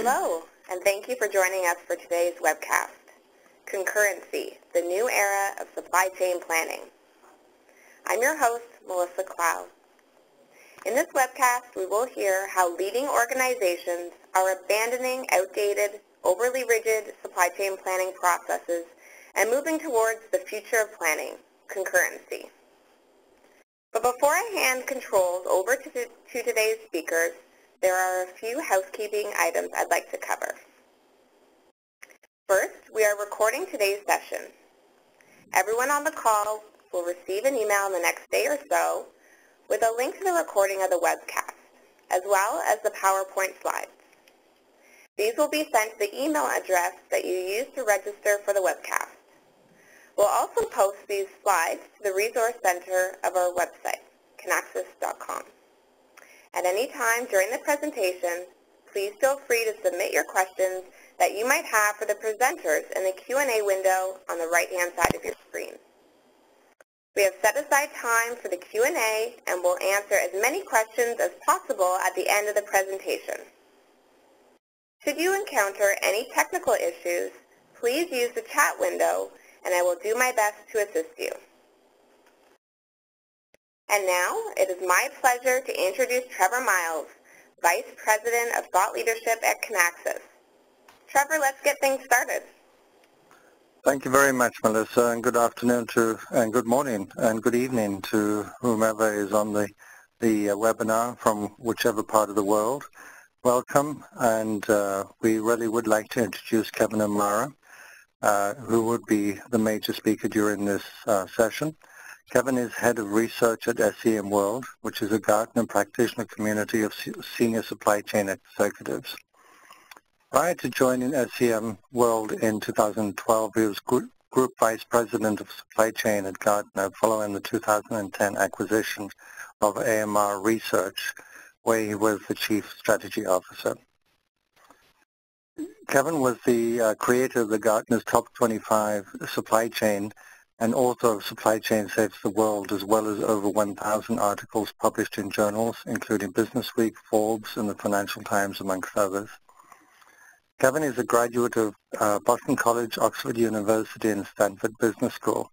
Hello, and thank you for joining us for today's webcast, Concurrency, the New Era of Supply Chain Planning. I'm your host, Melissa Clow. In this webcast, we will hear how leading organizations are abandoning outdated, overly rigid supply chain planning processes and moving towards the future of planning, concurrency. But before I hand controls over to, to today's speakers, there are a few housekeeping items I'd like to cover. First, we are recording today's session. Everyone on the call will receive an email in the next day or so with a link to the recording of the webcast, as well as the PowerPoint slides. These will be sent to the email address that you used to register for the webcast. We'll also post these slides to the resource center of our website, kinaxis.com. At any time during the presentation, please feel free to submit your questions that you might have for the presenters in the Q&A window on the right-hand side of your screen. We have set aside time for the Q&A and will answer as many questions as possible at the end of the presentation. Should you encounter any technical issues, please use the chat window and I will do my best to assist you. And now, it is my pleasure to introduce Trevor Miles, Vice President of Thought Leadership at Kinaxis. Trevor, let's get things started. Thank you very much, Melissa, and good afternoon to, and good morning, and good evening to whomever is on the, the uh, webinar from whichever part of the world. Welcome, and uh, we really would like to introduce Kevin O'Marah, uh, who would be the major speaker during this uh, session. Kevin is head of research at SCM World, which is a Gartner practitioner community of senior supply chain executives. Prior to joining SCM World in 2012, he was Group Vice President of Supply Chain at Gartner following the 2010 acquisition of AMR Research, where he was the Chief Strategy Officer. Kevin was the uh, creator of the Gartner's Top 25 Supply Chain and author of Supply Chain Saves the World, as well as over 1,000 articles published in journals, including Business Week, Forbes, and the Financial Times, amongst others. Kevin is a graduate of uh, Boston College, Oxford University, and Stanford Business School,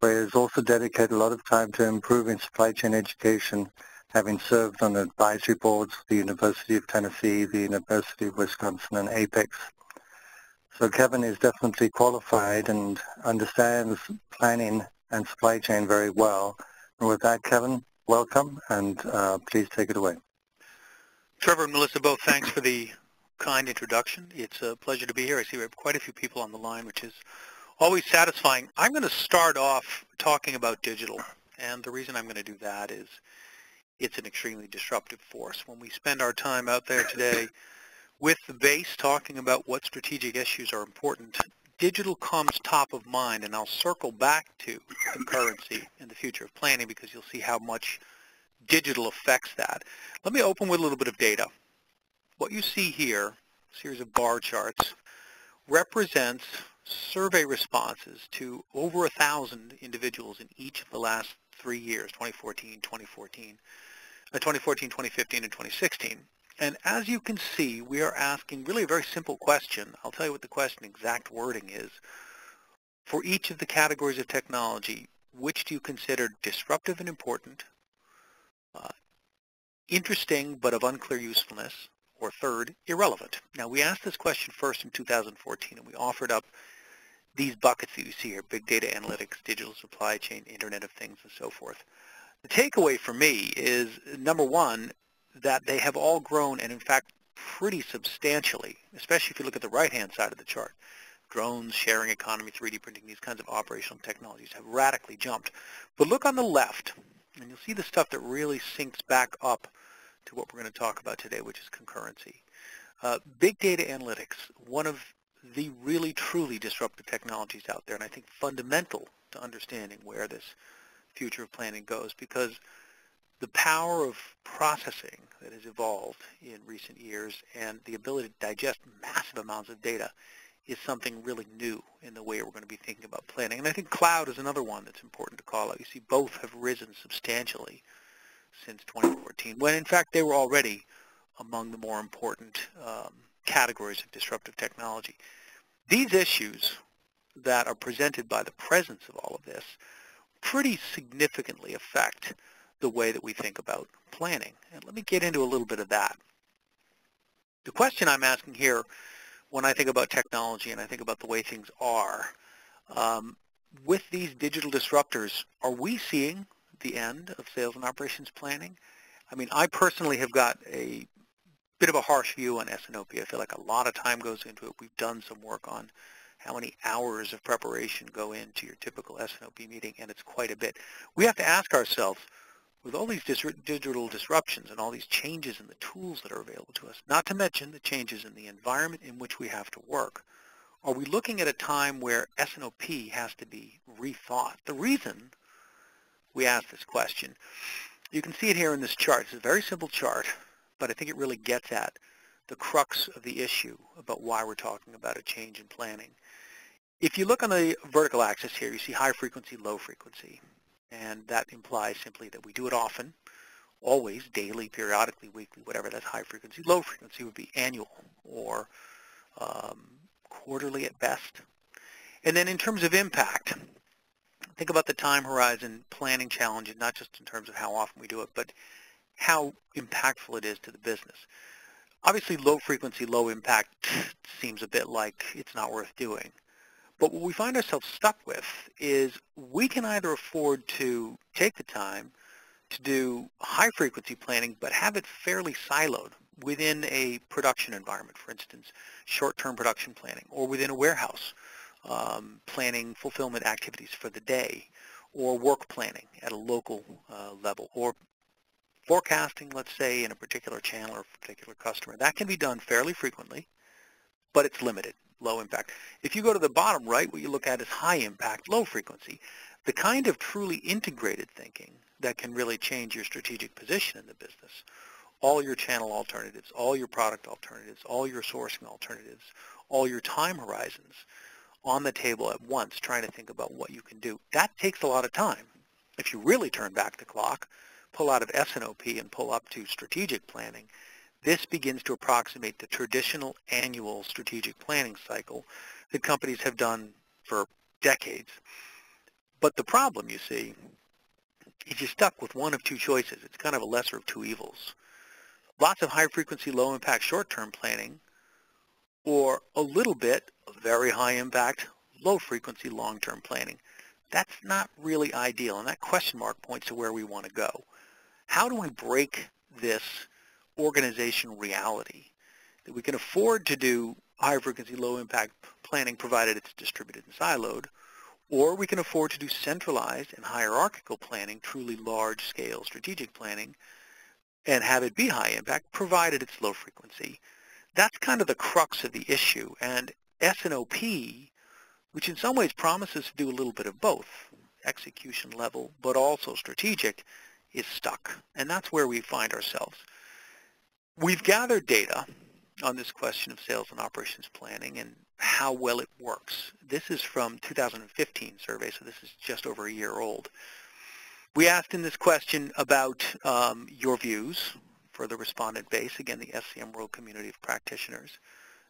where he has also dedicated a lot of time to improving supply chain education, having served on advisory boards for the University of Tennessee, the University of Wisconsin, and APICS. So Kevin is definitely qualified and understands planning and supply chain very well. And with that, Kevin, welcome, and uh, please take it away. Trevor and Melissa, both thanks for the kind introduction. It's a pleasure to be here. I see we have quite a few people on the line, which is always satisfying. I'm going to start off talking about digital, and the reason I'm going to do that is it's an extremely disruptive force. When we spend our time out there today with the base talking about what strategic issues are important, digital comes top of mind, and I'll circle back to concurrency in the future of planning because you'll see how much digital affects that. Let me open with a little bit of data. What you see here, series of bar charts, represents survey responses to over a thousand individuals in each of the last three years, 2014, 2014, uh, 2014, 2015, and 2016. And as you can see, we are asking really a very simple question. I'll tell you what the question exact wording is. For each of the categories of technology, which do you consider disruptive and important, uh, interesting but of unclear usefulness, or third, irrelevant? Now, we asked this question first in 2014, and we offered up these buckets that you see here, big data analytics, digital supply chain, Internet of Things, and so forth. The takeaway for me is, number one, that they have all grown and in fact pretty substantially, especially if you look at the right-hand side of the chart. Drones, sharing economy, 3D printing, these kinds of operational technologies have radically jumped. But look on the left, and you'll see the stuff that really syncs back up to what we're going to talk about today, which is concurrency. Uh, big data analytics, one of the really truly disruptive technologies out there, and I think fundamental to understanding where this future of planning goes, because the power of processing that has evolved in recent years and the ability to digest massive amounts of data is something really new in the way we're going to be thinking about planning. And I think cloud is another one that's important to call out. You see both have risen substantially since 2014, when in fact they were already among the more important um, categories of disruptive technology. These issues that are presented by the presence of all of this pretty significantly affect the way that we think about planning. And let me get into a little bit of that. The question I'm asking here when I think about technology and I think about the way things are, um, with these digital disruptors, are we seeing the end of sales and operations planning? I mean, I personally have got a bit of a harsh view on S&OP. I feel like a lot of time goes into it. We've done some work on how many hours of preparation go into your typical S&OP meeting, and it's quite a bit. We have to ask ourselves, with all these dis digital disruptions and all these changes in the tools that are available to us, not to mention the changes in the environment in which we have to work, are we looking at a time where S&OP has to be rethought? The reason we ask this question, you can see it here in this chart. It's a very simple chart, but I think it really gets at the crux of the issue about why we're talking about a change in planning. If you look on the vertical axis here, you see high frequency, low frequency. And that implies simply that we do it often, always, daily, periodically, weekly, whatever that's high frequency. Low frequency would be annual or um, quarterly at best. And then in terms of impact, think about the time horizon planning challenges, not just in terms of how often we do it, but how impactful it is to the business. Obviously, low frequency, low impact seems a bit like it's not worth doing. But what we find ourselves stuck with is we can either afford to take the time to do high frequency planning, but have it fairly siloed within a production environment, for instance, short-term production planning, or within a warehouse, um, planning fulfillment activities for the day, or work planning at a local uh, level, or forecasting, let's say, in a particular channel or particular customer. That can be done fairly frequently, but it's limited low impact. If you go to the bottom right, what you look at is high impact, low frequency. The kind of truly integrated thinking that can really change your strategic position in the business. All your channel alternatives, all your product alternatives, all your sourcing alternatives, all your time horizons on the table at once trying to think about what you can do. That takes a lot of time. If you really turn back the clock, pull out of S&OP and pull up to strategic planning, this begins to approximate the traditional annual strategic planning cycle that companies have done for decades. But the problem, you see, is you're stuck with one of two choices. It's kind of a lesser of two evils. Lots of high-frequency, low-impact short-term planning, or a little bit of very high-impact, low-frequency, long-term planning. That's not really ideal, and that question mark points to where we want to go. How do we break this organizational reality that we can afford to do high frequency, low impact planning provided it's distributed and siloed, or we can afford to do centralized and hierarchical planning, truly large scale strategic planning, and have it be high impact provided it's low frequency. That's kind of the crux of the issue. And S&OP, which in some ways promises to do a little bit of both, execution level, but also strategic, is stuck. And that's where we find ourselves. We've gathered data on this question of sales and operations planning and how well it works. This is from 2015 survey, so this is just over a year old. We asked in this question about um, your views for the respondent base, again, the SCM World Community of Practitioners.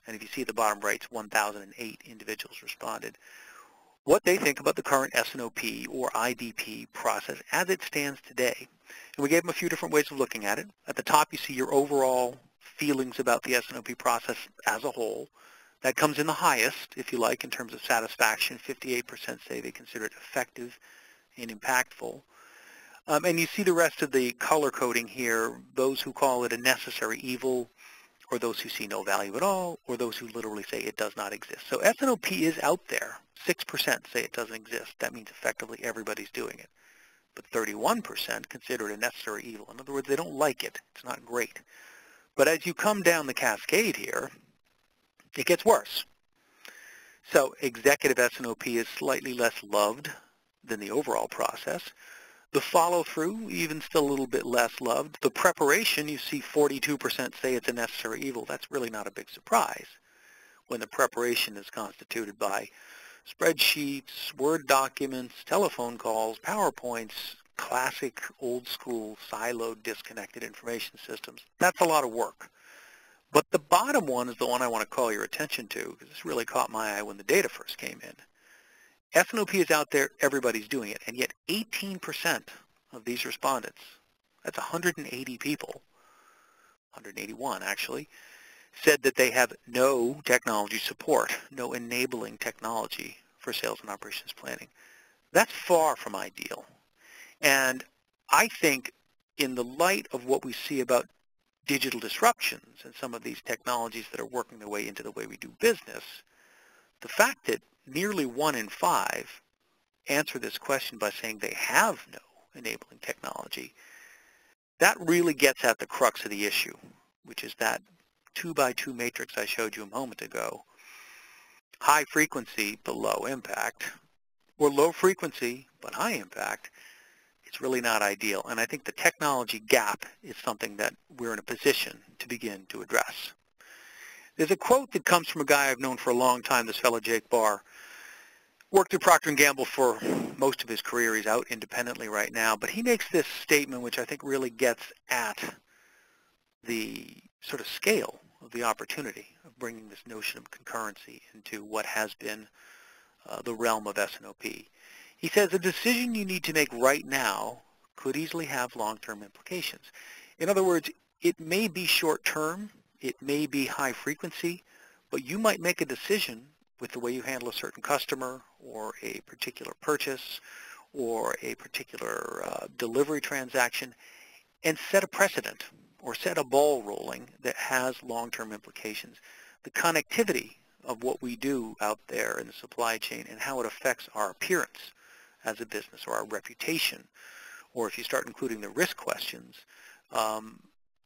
And if you see the bottom right, it's 1,008 individuals responded. What they think about the current S&OP or IBP process as it stands today. And we gave them a few different ways of looking at it. At the top, you see your overall feelings about the S&OP process as a whole. That comes in the highest, if you like, in terms of satisfaction. 58% say they consider it effective and impactful. Um, and you see the rest of the color coding here, those who call it a necessary evil, or those who see no value at all, or those who literally say it does not exist. So S&OP is out there. 6% say it doesn't exist. That means effectively everybody's doing it but 31% consider it a necessary evil. In other words, they don't like it. It's not great. But as you come down the cascade here, it gets worse. So executive S&OP is slightly less loved than the overall process. The follow-through, even still a little bit less loved. The preparation, you see 42% say it's a necessary evil. That's really not a big surprise when the preparation is constituted by spreadsheets, Word documents, telephone calls, PowerPoints, classic old school siloed disconnected information systems. That's a lot of work. But the bottom one is the one I want to call your attention to because this really caught my eye when the data first came in. S&OP is out there, everybody's doing it, and yet 18% of these respondents, that's 180 people, 181 actually, said that they have no technology support, no enabling technology for sales and operations planning. That's far from ideal. And I think in the light of what we see about digital disruptions and some of these technologies that are working their way into the way we do business, the fact that nearly one in five answer this question by saying they have no enabling technology, that really gets at the crux of the issue, which is that two by two matrix I showed you a moment ago. High frequency but low impact, or low frequency but high impact, it's really not ideal. And I think the technology gap is something that we're in a position to begin to address. There's a quote that comes from a guy I've known for a long time, this fellow Jake Barr. Worked at Procter & Gamble for most of his career. He's out independently right now. But he makes this statement which I think really gets at the sort of scale of the opportunity of bringing this notion of concurrency into what has been uh, the realm of S&OP. He says a decision you need to make right now could easily have long-term implications. In other words, it may be short-term, it may be high frequency, but you might make a decision with the way you handle a certain customer or a particular purchase or a particular uh, delivery transaction and set a precedent or set a ball rolling that has long-term implications. The connectivity of what we do out there in the supply chain and how it affects our appearance as a business or our reputation, or if you start including the risk questions, um,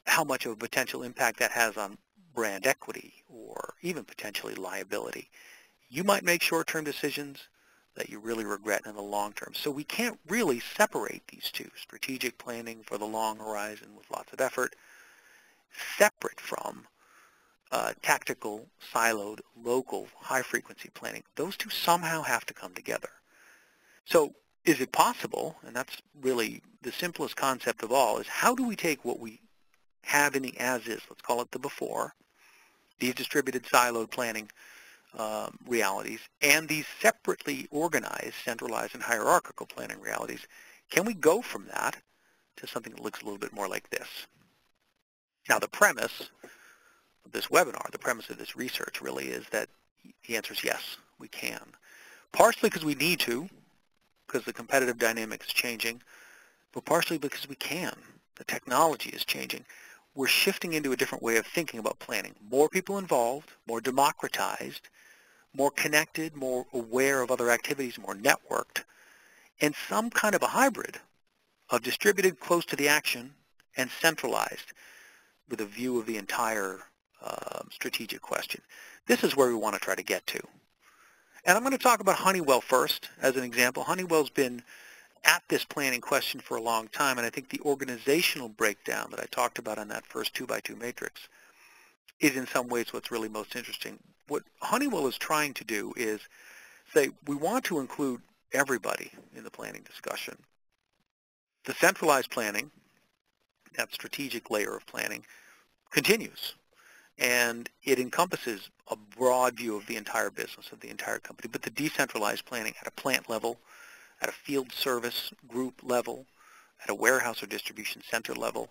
how much of a potential impact that has on brand equity or even potentially liability you might make short-term decisions that you really regret in the long term. So we can't really separate these two, strategic planning for the long horizon with lots of effort, separate from uh, tactical, siloed, local, high-frequency planning. Those two somehow have to come together. So is it possible, and that's really the simplest concept of all, is how do we take what we have in the as-is, let's call it the before, these distributed siloed planning um, realities and these separately organized, centralized, and hierarchical planning realities, can we go from that to something that looks a little bit more like this? Now, the premise of this webinar, the premise of this research really is that the answer is yes, we can. Partially because we need to, because the competitive dynamic is changing, but partially because we can. The technology is changing. We're shifting into a different way of thinking about planning. More people involved, more democratized, more connected, more aware of other activities, more networked, and some kind of a hybrid of distributed close to the action and centralized with a view of the entire uh, strategic question. This is where we want to try to get to. And I'm going to talk about Honeywell first as an example. Honeywell's been at this planning question for a long time, and I think the organizational breakdown that I talked about on that first two-by-two matrix is in some ways what's really most interesting. What Honeywell is trying to do is say, we want to include everybody in the planning discussion. The centralized planning, that strategic layer of planning, continues. And it encompasses a broad view of the entire business, of the entire company. But the decentralized planning at a plant level, at a field service group level, at a warehouse or distribution center level,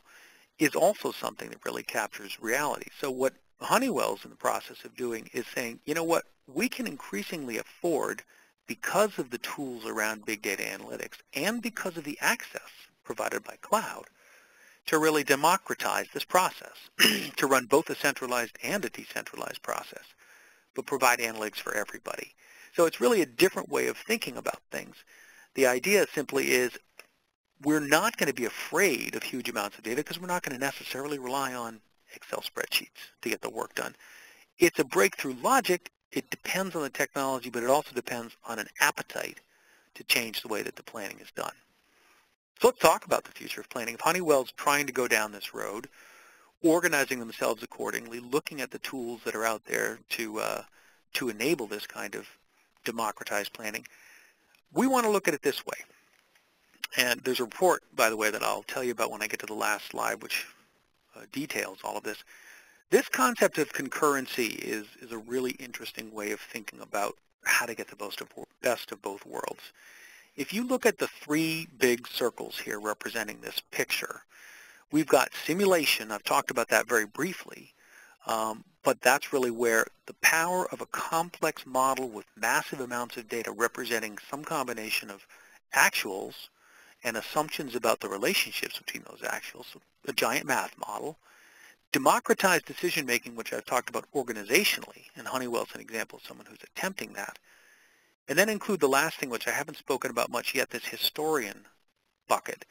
is also something that really captures reality. So what Honeywell's in the process of doing is saying, you know what, we can increasingly afford because of the tools around big data analytics and because of the access provided by cloud to really democratize this process, to run both a centralized and a decentralized process, but provide analytics for everybody. So it's really a different way of thinking about things. The idea simply is we're not going to be afraid of huge amounts of data because we're not going to necessarily rely on Excel spreadsheets to get the work done. It's a breakthrough logic. It depends on the technology, but it also depends on an appetite to change the way that the planning is done. So let's talk about the future of planning. If Honeywell's trying to go down this road, organizing themselves accordingly, looking at the tools that are out there to, uh, to enable this kind of democratized planning, we want to look at it this way. And there's a report, by the way, that I'll tell you about when I get to the last slide, which uh, details all of this. This concept of concurrency is, is a really interesting way of thinking about how to get the best of, best of both worlds. If you look at the three big circles here representing this picture, we've got simulation. I've talked about that very briefly. Um, but that's really where the power of a complex model with massive amounts of data representing some combination of actuals and assumptions about the relationships between those actuals, so a giant math model, democratized decision making, which I've talked about organizationally, and Honeywell's an example of someone who's attempting that, and then include the last thing, which I haven't spoken about much yet, this historian bucket,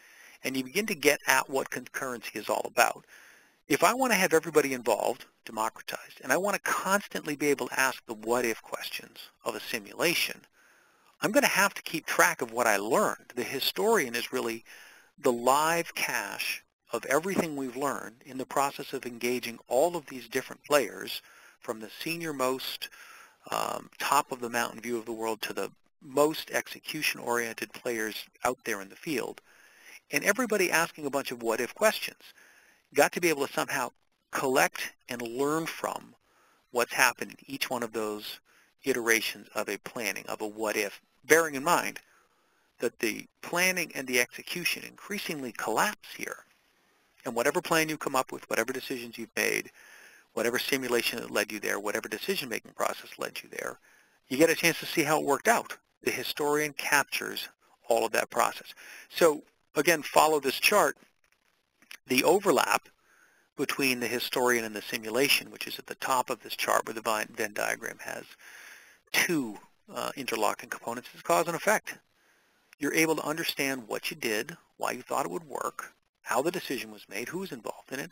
and you begin to get at what concurrency is all about. If I want to have everybody involved, democratized, and I want to constantly be able to ask the what-if questions of a simulation, I'm going to have to keep track of what I learned. The historian is really the live cache of everything we've learned in the process of engaging all of these different players from the senior most um, top of the mountain view of the world to the most execution-oriented players out there in the field, and everybody asking a bunch of what-if questions got to be able to somehow collect and learn from what's happened in each one of those iterations of a planning, of a what if, bearing in mind that the planning and the execution increasingly collapse here. And whatever plan you come up with, whatever decisions you've made, whatever simulation that led you there, whatever decision-making process led you there, you get a chance to see how it worked out. The historian captures all of that process. So again, follow this chart the overlap between the historian and the simulation, which is at the top of this chart where the Venn diagram has two uh, interlocking components, is cause and effect. You're able to understand what you did, why you thought it would work, how the decision was made, who was involved in it,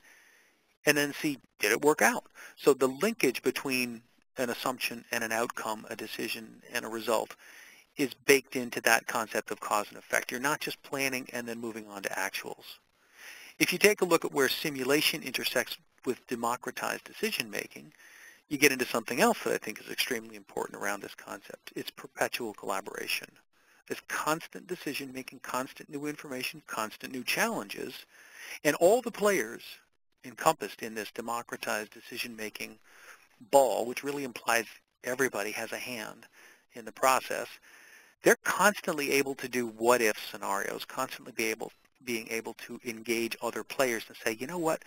and then see, did it work out? So the linkage between an assumption and an outcome, a decision and a result, is baked into that concept of cause and effect. You're not just planning and then moving on to actuals. If you take a look at where simulation intersects with democratized decision-making, you get into something else that I think is extremely important around this concept. It's perpetual collaboration. There's constant decision-making, constant new information, constant new challenges, and all the players encompassed in this democratized decision-making ball, which really implies everybody has a hand in the process, they're constantly able to do what-if scenarios, constantly be able being able to engage other players and say, you know what,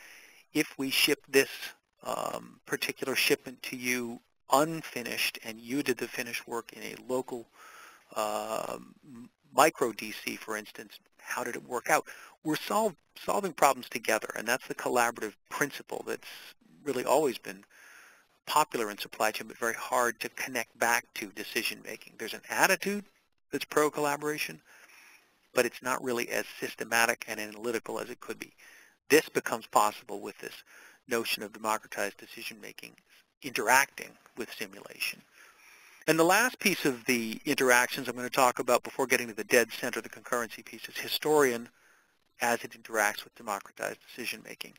if we ship this um, particular shipment to you unfinished and you did the finished work in a local uh, micro DC, for instance, how did it work out? We're solve, solving problems together, and that's the collaborative principle that's really always been popular in supply chain, but very hard to connect back to decision making. There's an attitude that's pro-collaboration, but it's not really as systematic and analytical as it could be. This becomes possible with this notion of democratized decision-making interacting with simulation. And the last piece of the interactions I'm going to talk about before getting to the dead center, the concurrency piece, is historian as it interacts with democratized decision-making.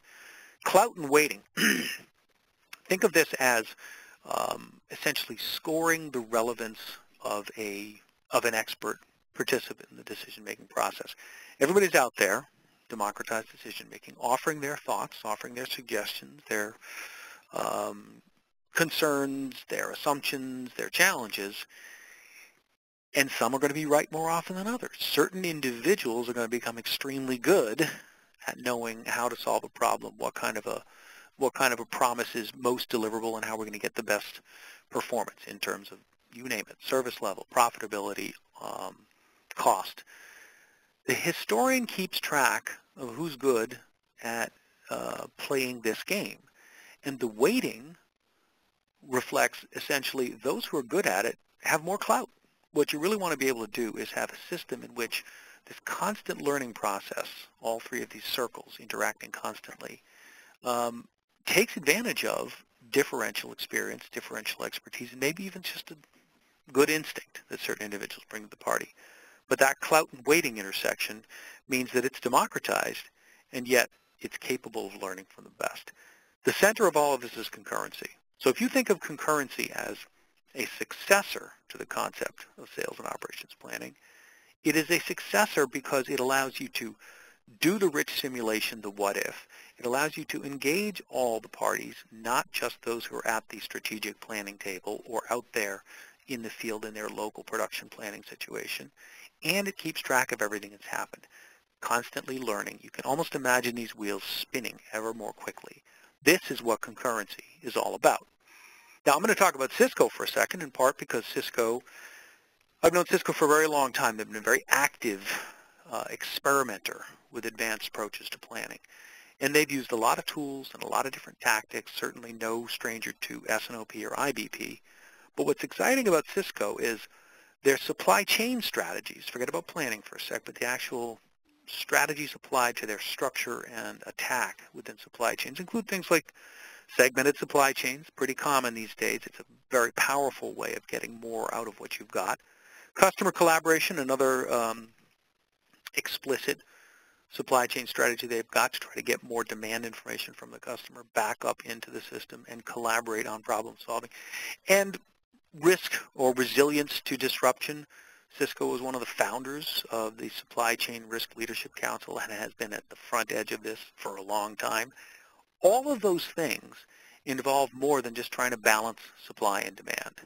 Clout and weighting. Think of this as um, essentially scoring the relevance of a of an expert participant in the decision-making process. Everybody's out there, democratized decision-making, offering their thoughts, offering their suggestions, their um, concerns, their assumptions, their challenges, and some are going to be right more often than others. Certain individuals are going to become extremely good at knowing how to solve a problem, what kind of a what kind of a promise is most deliverable, and how we're going to get the best performance in terms of you name it, service level, profitability, um, cost. The historian keeps track of who's good at uh, playing this game. And the weighting reflects essentially those who are good at it have more clout. What you really want to be able to do is have a system in which this constant learning process, all three of these circles interacting constantly, um, takes advantage of differential experience, differential expertise, and maybe even just a good instinct that certain individuals bring to the party. But that clout and weighting intersection means that it's democratized, and yet it's capable of learning from the best. The center of all of this is concurrency. So if you think of concurrency as a successor to the concept of sales and operations planning, it is a successor because it allows you to do the rich simulation, the what if. It allows you to engage all the parties, not just those who are at the strategic planning table or out there in the field in their local production planning situation. And it keeps track of everything that's happened. Constantly learning. You can almost imagine these wheels spinning ever more quickly. This is what concurrency is all about. Now I'm going to talk about Cisco for a second, in part because Cisco, I've known Cisco for a very long time. They've been a very active uh, experimenter with advanced approaches to planning. And they've used a lot of tools and a lot of different tactics, certainly no stranger to S&OP or IBP. But what's exciting about Cisco is their supply chain strategies, forget about planning for a sec, but the actual strategies applied to their structure and attack within supply chains include things like segmented supply chains, pretty common these days. It's a very powerful way of getting more out of what you've got. Customer collaboration, another um, explicit supply chain strategy they've got to try to get more demand information from the customer back up into the system and collaborate on problem solving. And risk or resilience to disruption. Cisco was one of the founders of the Supply Chain Risk Leadership Council and has been at the front edge of this for a long time. All of those things involve more than just trying to balance supply and demand.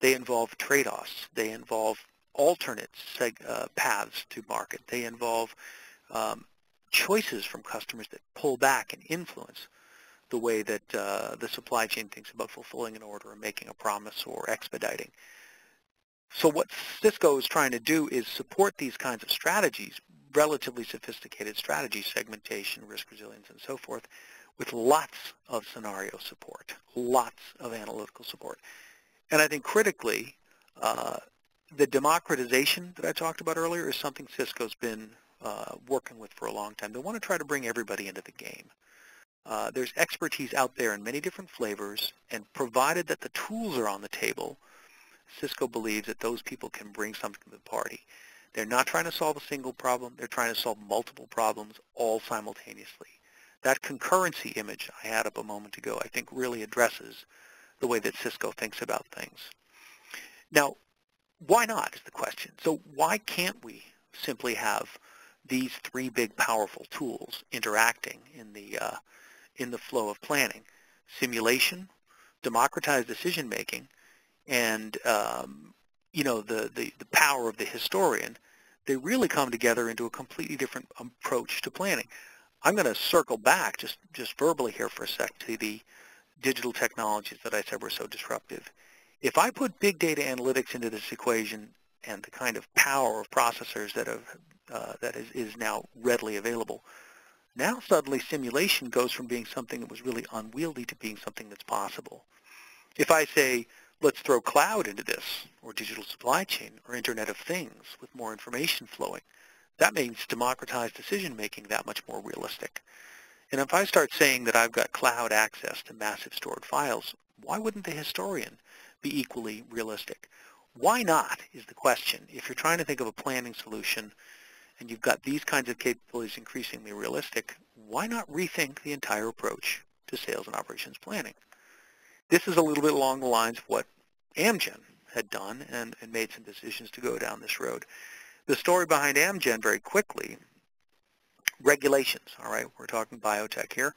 They involve trade-offs. They involve alternate uh, paths to market. They involve um, choices from customers that pull back and influence the way that uh, the supply chain thinks about fulfilling an order or making a promise or expediting. So what Cisco is trying to do is support these kinds of strategies, relatively sophisticated strategies, segmentation, risk resilience, and so forth, with lots of scenario support, lots of analytical support. And I think critically, uh, the democratization that I talked about earlier is something Cisco's been uh, working with for a long time. They want to try to bring everybody into the game. Uh, there's expertise out there in many different flavors, and provided that the tools are on the table, Cisco believes that those people can bring something to the party. They're not trying to solve a single problem. They're trying to solve multiple problems all simultaneously. That concurrency image I had up a moment ago, I think really addresses the way that Cisco thinks about things. Now, why not is the question. So why can't we simply have these three big powerful tools interacting in the, uh, in the flow of planning? Simulation, democratized decision making, and um, you know the, the, the power of the historian, they really come together into a completely different approach to planning. I'm going to circle back just, just verbally here for a sec to the digital technologies that I said were so disruptive. If I put big data analytics into this equation and the kind of power of processors that, have, uh, that is, is now readily available, now suddenly simulation goes from being something that was really unwieldy to being something that's possible. If I say, let's throw cloud into this, or digital supply chain, or Internet of Things with more information flowing, that makes democratized decision making that much more realistic. And if I start saying that I've got cloud access to massive stored files, why wouldn't the historian be equally realistic? Why not is the question. If you're trying to think of a planning solution and you've got these kinds of capabilities increasingly realistic, why not rethink the entire approach to sales and operations planning? This is a little bit along the lines of what Amgen had done and, and made some decisions to go down this road. The story behind Amgen very quickly, regulations, all right, we're talking biotech here,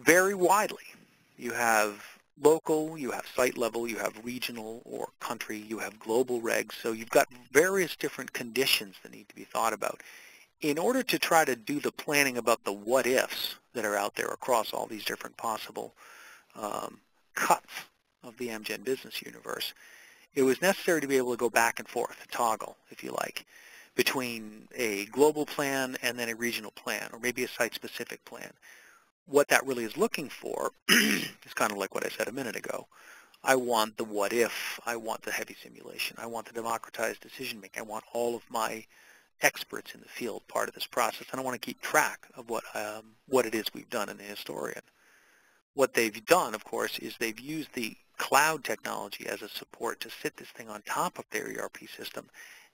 vary widely. You have local, you have site level, you have regional or country, you have global regs, so you've got various different conditions that need to be thought about. In order to try to do the planning about the what-ifs that are out there across all these different possible um, cuts of the Amgen business universe, it was necessary to be able to go back and forth, toggle, if you like, between a global plan and then a regional plan, or maybe a site-specific plan. What that really is looking for is kind of like what I said a minute ago. I want the what if, I want the heavy simulation, I want the democratized decision making, I want all of my experts in the field part of this process, and I want to keep track of what, um, what it is we've done in the historian. What they've done, of course, is they've used the cloud technology as a support to sit this thing on top of their ERP system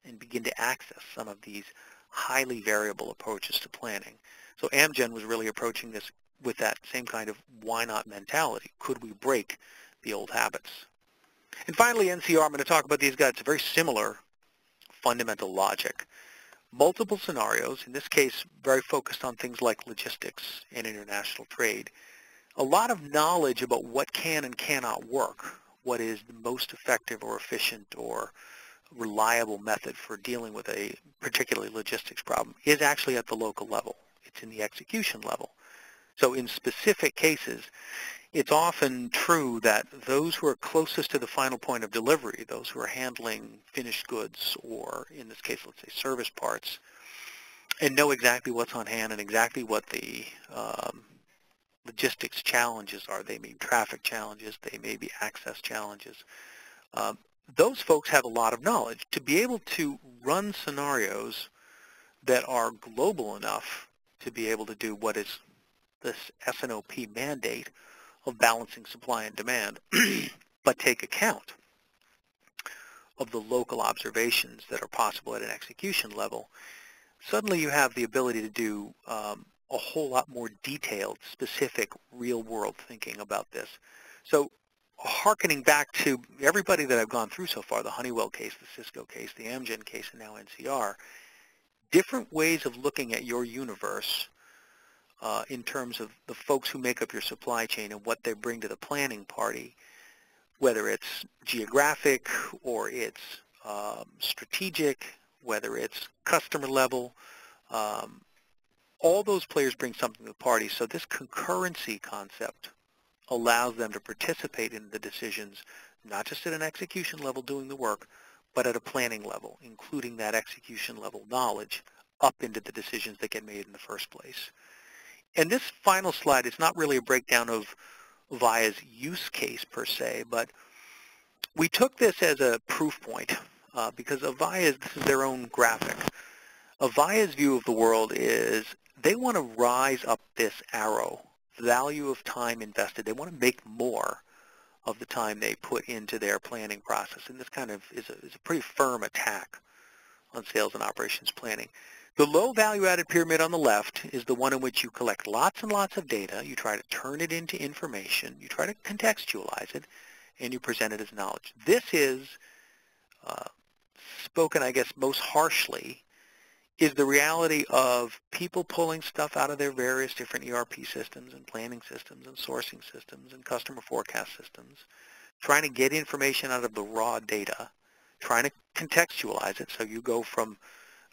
and begin to access some of these highly variable approaches to planning. So Amgen was really approaching this with that same kind of why not mentality. Could we break the old habits? And finally, NCR, I'm going to talk about these guys. It's a very similar fundamental logic. multiple scenarios, in this case very focused on things like logistics and international trade, a lot of knowledge about what can and cannot work, what is the most effective or efficient or reliable method for dealing with a particularly logistics problem is actually at the local level. It's in the execution level. So in specific cases, it's often true that those who are closest to the final point of delivery, those who are handling finished goods or, in this case, let's say service parts, and know exactly what's on hand and exactly what the um, logistics challenges are. They may be traffic challenges, they may be access challenges. Um, those folks have a lot of knowledge to be able to run scenarios that are global enough to be able to do what is this S&OP mandate of balancing supply and demand, but take account of the local observations that are possible at an execution level, suddenly you have the ability to do um, a whole lot more detailed, specific, real-world thinking about this. So harkening back to everybody that I've gone through so far, the Honeywell case, the Cisco case, the Amgen case, and now NCR, different ways of looking at your universe uh, in terms of the folks who make up your supply chain and what they bring to the planning party, whether it's geographic or it's um, strategic, whether it's customer level, um, all those players bring something to the party. So this concurrency concept allows them to participate in the decisions, not just at an execution level doing the work, but at a planning level, including that execution level knowledge up into the decisions that get made in the first place. And this final slide is not really a breakdown of Avaya's use case per se, but we took this as a proof point uh, because Avaya, this is their own graphic. Avaya's view of the world is they want to rise up this arrow, value of time invested. They want to make more of the time they put into their planning process. And this kind of is a, is a pretty firm attack on sales and operations planning. The low value-added pyramid on the left is the one in which you collect lots and lots of data, you try to turn it into information, you try to contextualize it, and you present it as knowledge. This is, uh, spoken I guess most harshly, is the reality of people pulling stuff out of their various different ERP systems and planning systems and sourcing systems and customer forecast systems, trying to get information out of the raw data, trying to contextualize it. So you go from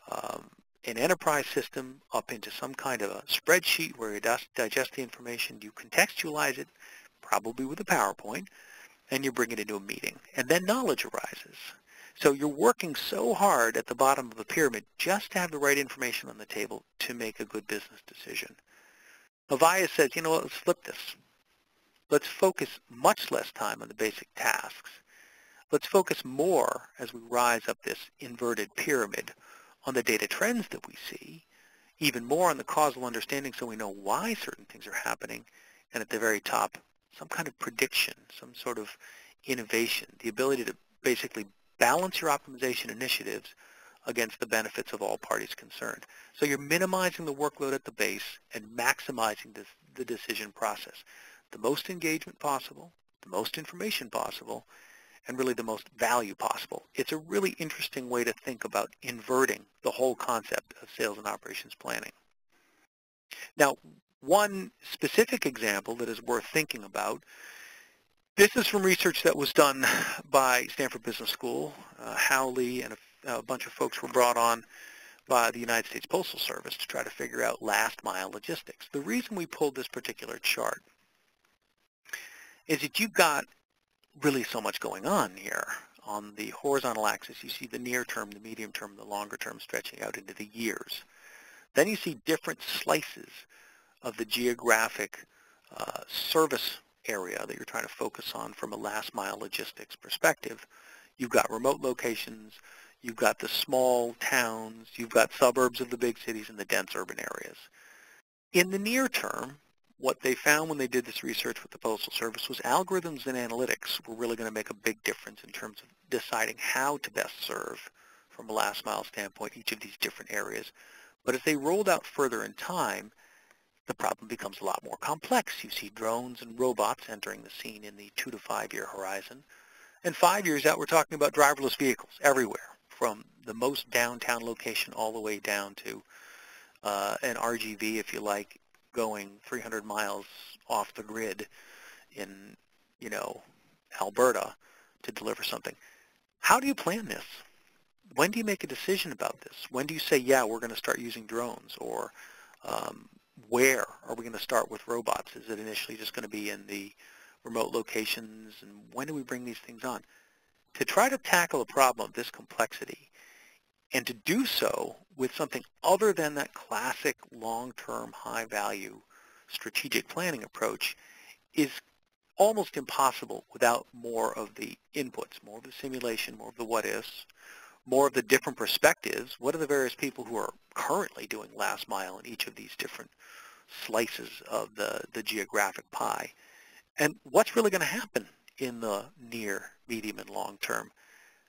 um, an enterprise system up into some kind of a spreadsheet where you digest the information, you contextualize it, probably with a PowerPoint, and you bring it into a meeting. And then knowledge arises. So you're working so hard at the bottom of the pyramid just to have the right information on the table to make a good business decision. Avaya says, you know what, let's flip this. Let's focus much less time on the basic tasks. Let's focus more as we rise up this inverted pyramid on the data trends that we see, even more on the causal understanding so we know why certain things are happening, and at the very top, some kind of prediction, some sort of innovation, the ability to basically balance your optimization initiatives against the benefits of all parties concerned. So you're minimizing the workload at the base and maximizing this, the decision process. The most engagement possible, the most information possible, and really the most value possible. It's a really interesting way to think about inverting the whole concept of sales and operations planning. Now, one specific example that is worth thinking about, this is from research that was done by Stanford Business School. Uh, Lee and a, a bunch of folks were brought on by the United States Postal Service to try to figure out last mile logistics. The reason we pulled this particular chart is that you've got really so much going on here. On the horizontal axis, you see the near term, the medium term, the longer term stretching out into the years. Then you see different slices of the geographic uh, service area that you're trying to focus on from a last mile logistics perspective. You've got remote locations, you've got the small towns, you've got suburbs of the big cities and the dense urban areas. In the near term, what they found when they did this research with the Postal Service was algorithms and analytics were really going to make a big difference in terms of deciding how to best serve from a last mile standpoint each of these different areas. But as they rolled out further in time, the problem becomes a lot more complex. You see drones and robots entering the scene in the two to five year horizon. And five years out, we're talking about driverless vehicles everywhere, from the most downtown location all the way down to uh, an RGV, if you like, going 300 miles off the grid in, you know, Alberta to deliver something. How do you plan this? When do you make a decision about this? When do you say, yeah, we're going to start using drones? Or um, where are we going to start with robots? Is it initially just going to be in the remote locations? And when do we bring these things on? To try to tackle a problem of this complexity and to do so with something other than that classic long-term high-value strategic planning approach is almost impossible without more of the inputs, more of the simulation, more of the what-ifs, more of the different perspectives. What are the various people who are currently doing last mile in each of these different slices of the, the geographic pie? And what's really going to happen in the near, medium, and long term?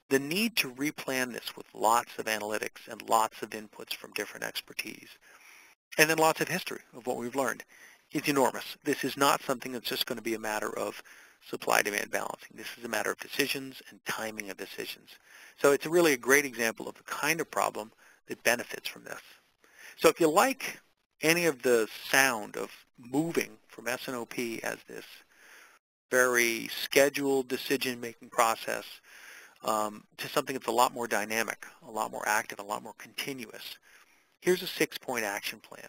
The need to replan this with lots of analytics and lots of inputs from different expertise, and then lots of history of what we've learned, is enormous. This is not something that's just going to be a matter of supply-demand balancing. This is a matter of decisions and timing of decisions. So it's really a great example of the kind of problem that benefits from this. So if you like any of the sound of moving from S&OP as this very scheduled decision-making process um, to something that's a lot more dynamic, a lot more active, a lot more continuous. Here's a six-point action plan.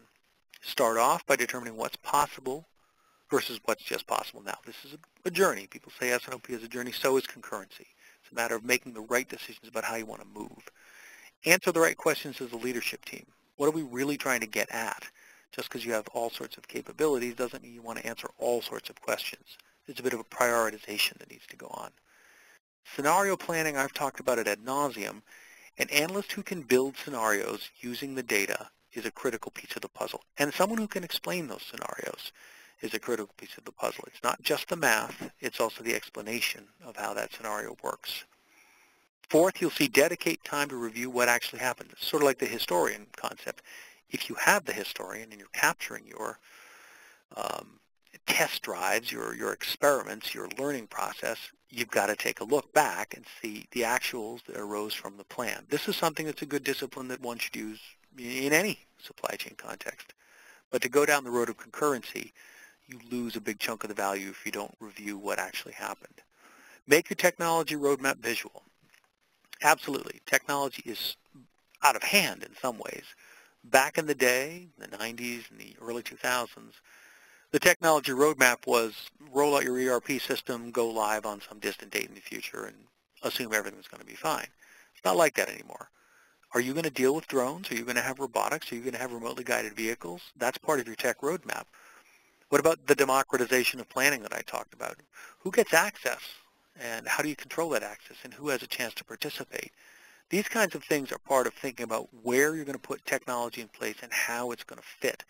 Start off by determining what's possible versus what's just possible now. This is a, a journey. People say S&OP is a journey, so is concurrency. It's a matter of making the right decisions about how you want to move. Answer the right questions as a leadership team. What are we really trying to get at? Just because you have all sorts of capabilities doesn't mean you want to answer all sorts of questions. There's a bit of a prioritization that needs to go on. Scenario planning, I've talked about it ad nauseum. An analyst who can build scenarios using the data is a critical piece of the puzzle. And someone who can explain those scenarios is a critical piece of the puzzle. It's not just the math, it's also the explanation of how that scenario works. Fourth, you'll see dedicate time to review what actually happened. It's sort of like the historian concept. If you have the historian and you're capturing your um, test drives, your, your experiments, your learning process, you've got to take a look back and see the actuals that arose from the plan. This is something that's a good discipline that one should use in any supply chain context. But to go down the road of concurrency, you lose a big chunk of the value if you don't review what actually happened. Make your technology roadmap visual. Absolutely. Technology is out of hand in some ways. Back in the day, the 90s and the early 2000s, the technology roadmap was roll out your ERP system, go live on some distant date in the future, and assume everything's going to be fine. It's not like that anymore. Are you going to deal with drones? Are you going to have robotics? Are you going to have remotely guided vehicles? That's part of your tech roadmap. What about the democratization of planning that I talked about? Who gets access? And how do you control that access? And who has a chance to participate? These kinds of things are part of thinking about where you're going to put technology in place and how it's going to fit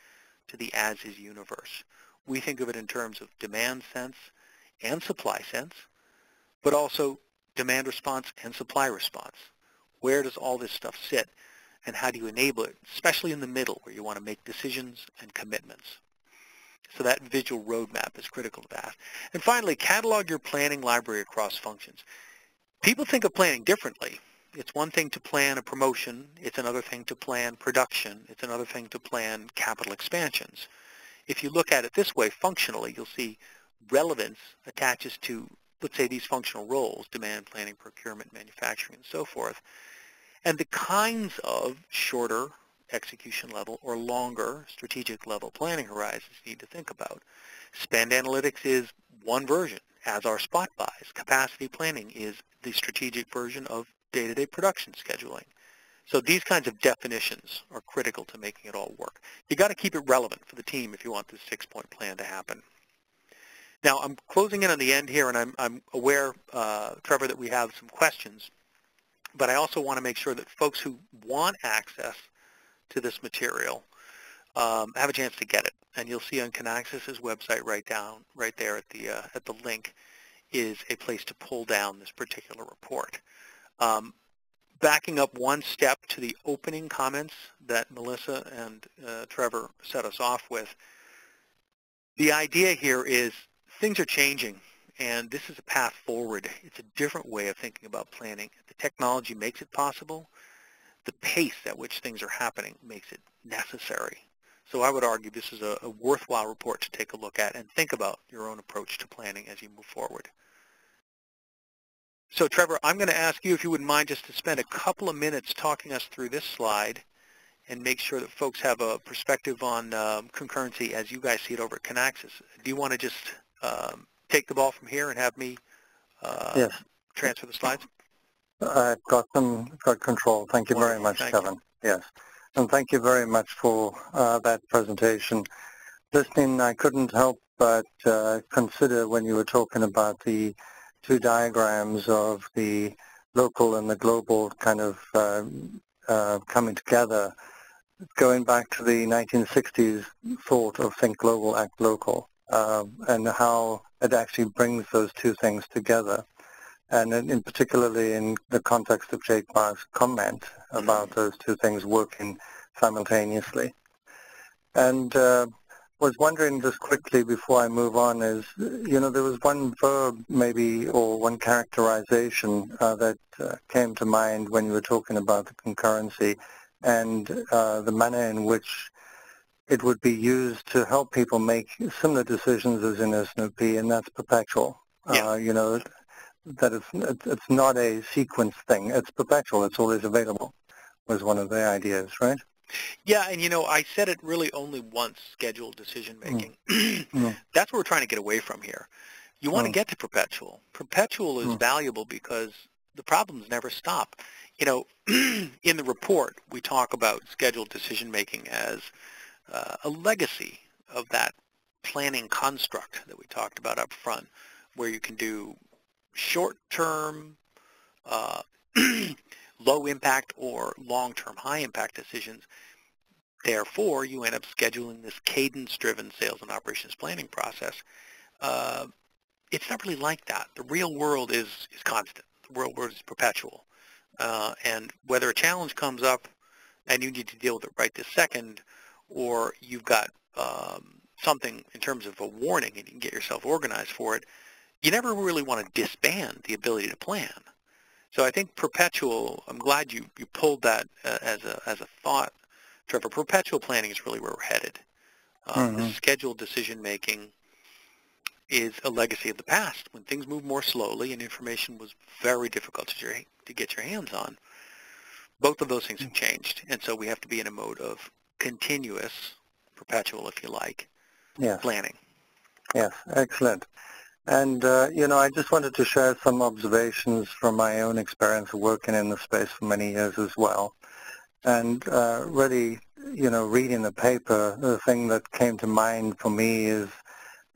to the as-is universe we think of it in terms of demand sense and supply sense, but also demand response and supply response. Where does all this stuff sit and how do you enable it, especially in the middle where you want to make decisions and commitments. So that visual roadmap is critical to that. And finally, catalog your planning library across functions. People think of planning differently. It's one thing to plan a promotion. It's another thing to plan production. It's another thing to plan capital expansions. If you look at it this way, functionally, you'll see relevance attaches to, let's say, these functional roles, demand planning, procurement, manufacturing, and so forth. And the kinds of shorter execution level or longer strategic level planning horizons you need to think about. Spend analytics is one version, as are spot buys. Capacity planning is the strategic version of day-to-day production scheduling. So these kinds of definitions are critical to making it all work. You've got to keep it relevant for the team if you want this six-point plan to happen. Now, I'm closing in on the end here, and I'm, I'm aware, uh, Trevor, that we have some questions, but I also want to make sure that folks who want access to this material um, have a chance to get it. And you'll see on Kinaxis's website right down, right there at the, uh, at the link, is a place to pull down this particular report. Um, backing up one step to the opening comments that Melissa and uh, Trevor set us off with, the idea here is things are changing, and this is a path forward. It's a different way of thinking about planning. The technology makes it possible, the pace at which things are happening makes it necessary. So I would argue this is a, a worthwhile report to take a look at and think about your own approach to planning as you move forward. So Trevor, I'm going to ask you if you wouldn't mind just to spend a couple of minutes talking us through this slide and make sure that folks have a perspective on um, concurrency as you guys see it over at Kinaxis. Do you want to just um, take the ball from here and have me uh, yes. transfer the slides? I've got them, got control. Thank you Wonderful. very much, thank Kevin. You. Yes. And thank you very much for uh, that presentation. Listening, I couldn't help but uh, consider when you were talking about the two diagrams of the local and the global kind of uh, uh coming together going back to the 1960s thought of think global, act local, uh, and how it actually brings those two things together. And in, in particularly in the context of Jack Ma's comment about those two things working simultaneously. And uh, was wondering just quickly before I move on is, you know, there was one verb maybe or one characterization uh, that uh, came to mind when you were talking about the concurrency and uh, the manner in which it would be used to help people make similar decisions as in S&OP, and that's perpetual. Yeah. Uh, you know, that it's, it's not a sequence thing. It's perpetual. It's always available was one of the ideas, right? Yeah, and you know, I said it really only once, scheduled decision making. Mm. mm. That's what we're trying to get away from here. You want mm. to get to perpetual. Perpetual is mm. valuable because the problems never stop you know, in the report, we talk about scheduled decision-making as uh, a legacy of that planning construct that we talked about up front, where you can do short-term, uh, low-impact or long-term high-impact decisions. Therefore, you end up scheduling this cadence-driven sales and operations planning process. Uh, it's not really like that. The real world is, is constant. The real world is perpetual. Uh, and whether a challenge comes up and you need to deal with it right this second, or you've got um, something in terms of a warning and you can get yourself organized for it, you never really want to disband the ability to plan. So I think perpetual, I'm glad you, you pulled that uh, as, a, as a thought, Trevor. Perpetual planning is really where we're headed. Um, mm-hmm. Scheduled decision making is a legacy of the past when things moved more slowly and information was very difficult to, to get your hands on. Both of those things have changed, and so we have to be in a mode of continuous, perpetual, if you like, planning. Yes, excellent. And, uh, you know, I just wanted to share some observations from my own experience of working in the space for many years as well. And uh, really, you know, reading the paper, the thing that came to mind for me is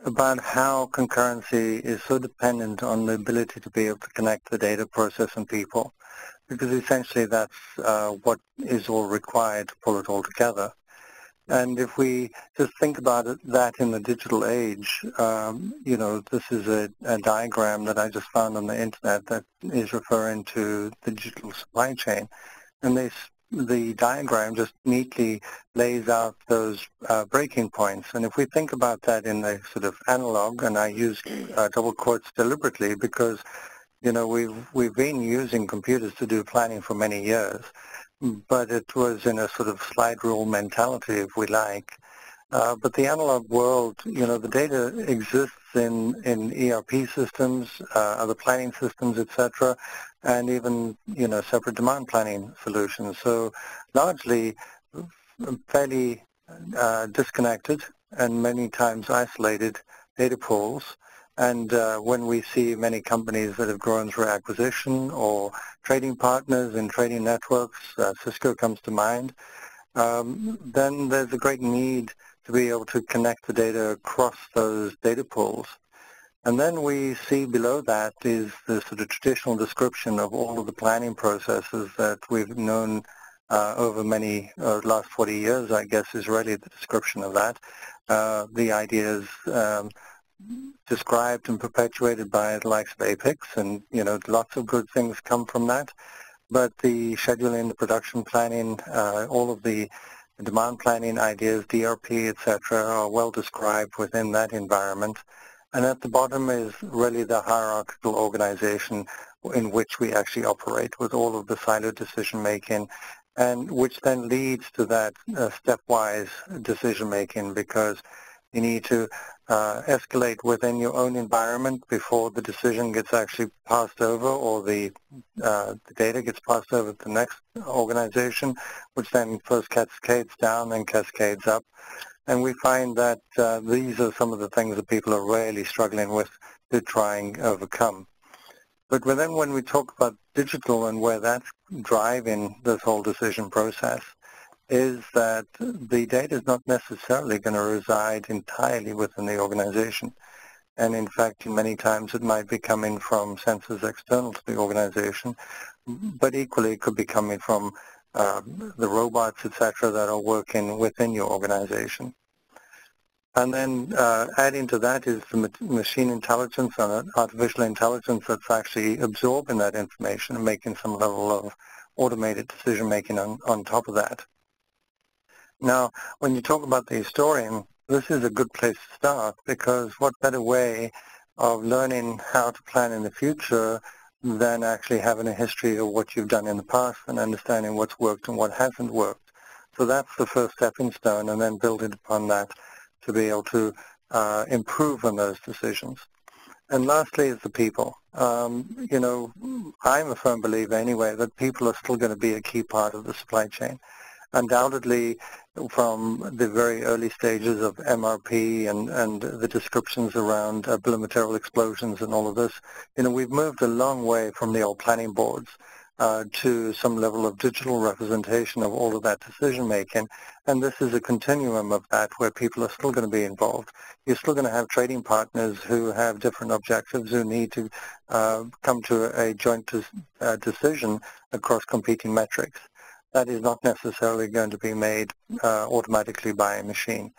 about how concurrency is so dependent on the ability to be able to connect the data, process, and people, because essentially that's uh, what is all required to pull it all together. And if we just think about it, that in the digital age, um, you know, this is a, a, diagram that I just found on the internet that is referring to the digital supply chain. And they the diagram just neatly lays out those uh, breaking points. And if we think about that in the sort of analog, and I use uh, double quotes deliberately because, you know, we've, we've been using computers to do planning for many years, but it was in a sort of slide rule mentality, if we like. Uh, but the analog world, you know, the data exists in, in ERP systems, uh, other planning systems, etc., and even, you know, separate demand planning solutions. So largely fairly uh, disconnected and many times isolated data pools. And uh, when we see many companies that have grown through acquisition or trading partners in trading networks, uh, Cisco comes to mind, um, then there's a great need to be able to connect the data across those data pools. And then we see below that is the sort of traditional description of all of the planning processes that we've known uh, over many, uh, last 40 years, I guess, is really the description of that. Uh, the ideas um, described and perpetuated by the likes of APICS, and, you know, lots of good things come from that. But the scheduling, the production planning, uh, all of the demand planning ideas, DRP, etc., are well described within that environment. And at the bottom is really the hierarchical organization in which we actually operate with all of the silo decision making and which then leads to that uh, stepwise decision making because you need to uh, escalate within your own environment before the decision gets actually passed over or the, uh, the data gets passed over to the next organization, which then first cascades down, then cascades up. And we find that uh, these are some of the things that people are really struggling with to try and overcome. But then when we talk about digital and where that's driving this whole decision process, is that the data is not necessarily going to reside entirely within the organization. And in fact, many times it might be coming from sensors external to the organization, but equally it could be coming from uh, the robots, etc., that are working within your organization. And then uh, adding to that is the machine intelligence and artificial intelligence that's actually absorbing that information and making some level of automated decision making on, on top of that. Now, when you talk about the historian, this is a good place to start because what better way of learning how to plan in the future than actually having a history of what you've done in the past and understanding what's worked and what hasn't worked. So that's the first stepping stone and then building upon that to be able to uh, improve on those decisions. And lastly is the people. Um, you know, I'm a firm believer anyway that people are still going to be a key part of the supply chain undoubtedly from the very early stages of MRP and, and the descriptions around uh, bill explosions and all of this, you know, we've moved a long way from the old planning boards uh, to some level of digital representation of all of that decision making. And this is a continuum of that where people are still going to be involved. You're still going to have trading partners who have different objectives who need to uh, come to a joint des- uh, decision across competing metrics that is not necessarily going to be made uh, automatically by a machine.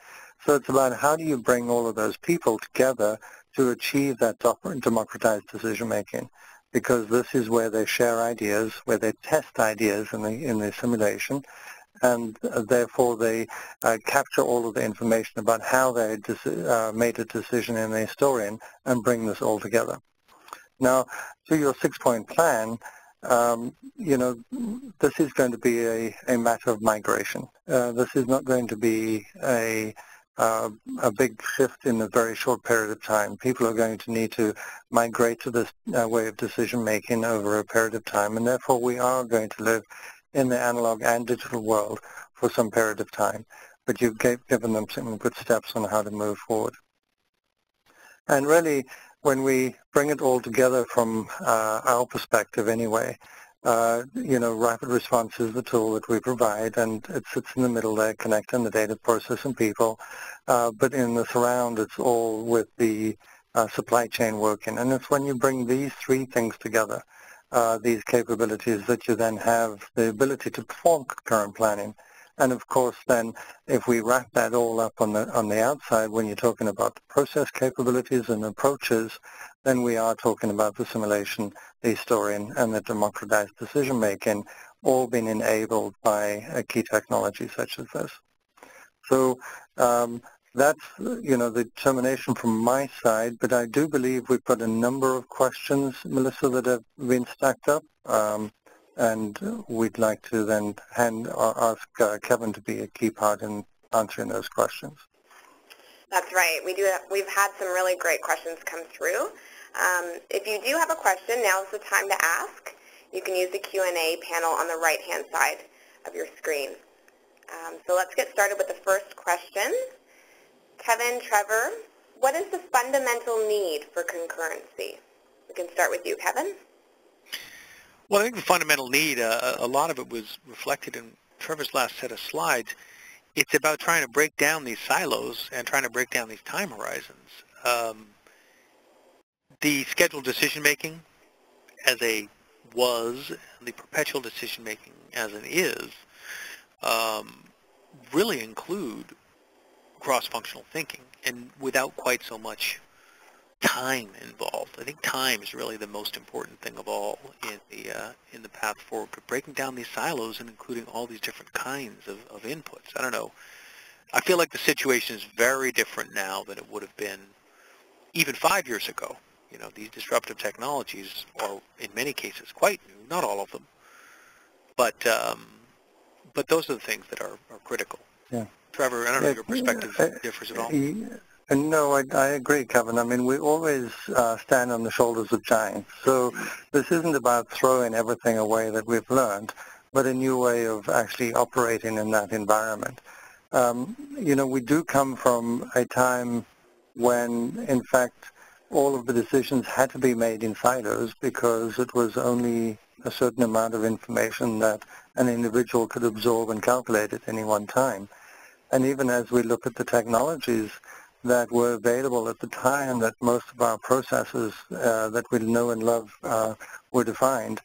So it's about how do you bring all of those people together to achieve that democratized decision making because this is where they share ideas, where they test ideas in the, in the simulation, and therefore they uh, capture all of the information about how they uh, made a decision in the historian and bring this all together. Now, to your six-point plan, um, you know, this is going to be a, a matter of migration. Uh, this is not going to be a, uh, a big shift in a very short period of time. People are going to need to migrate to this uh, way of decision making over a period of time, and therefore we are going to live in the analog and digital world for some period of time. But you've given them some good steps on how to move forward. And really, when we bring it all together from uh, our perspective anyway, uh, you know, RapidResponse is the tool that we provide, and it sits in the middle there, connecting the data process and people. Uh, but in the surround, it's all with the uh, supply chain working. And it's when you bring these three things together, uh, these capabilities, that you then have the ability to perform concurrent planning and of course, then if we wrap that all up on the on the outside, when you're talking about the process capabilities and approaches, then we are talking about the simulation, the historian, and the democratized decision making, all being enabled by a key technology such as this. So um, that's you know the determination from my side, but I do believe we've got a number of questions, Melissa, that have been stacked up. Um, and we'd like to then hand, uh, ask uh, Kevin to be a key part in answering those questions. That's right. We do. Have, we've had some really great questions come through. Um, if you do have a question, now's the time to ask. You can use the Q&A panel on the right-hand side of your screen. Um, so let's get started with the first question. Kevin, Trevor, what is the fundamental need for concurrency? We can start with you, Kevin. Well, I think the fundamental need, uh, a lot of it was reflected in Trevor's last set of slides. It's about trying to break down these silos and trying to break down these time horizons. Um, the scheduled decision making as a was, the perpetual decision making as an is, um, really include cross-functional thinking and without quite so much time involved. I think time is really the most important thing of all in the uh, in the path forward. Breaking down these silos and including all these different kinds of, of inputs. I don't know. I feel like the situation is very different now than it would have been even five years ago. You know, these disruptive technologies are in many cases quite new, not all of them. But um, but those are the things that are, are critical. Yeah. Trevor, I don't know if your perspective differs at all. No, I, I agree, Kevin. I mean, we always uh, stand on the shoulders of giants. So this isn't about throwing everything away that we've learned, but a new way of actually operating in that environment. Um, you know, we do come from a time when, in fact, all of the decisions had to be made in silos because it was only a certain amount of information that an individual could absorb and calculate at any one time. And even as we look at the technologies that were available at the time that most of our processes uh, that we know and love uh, were defined,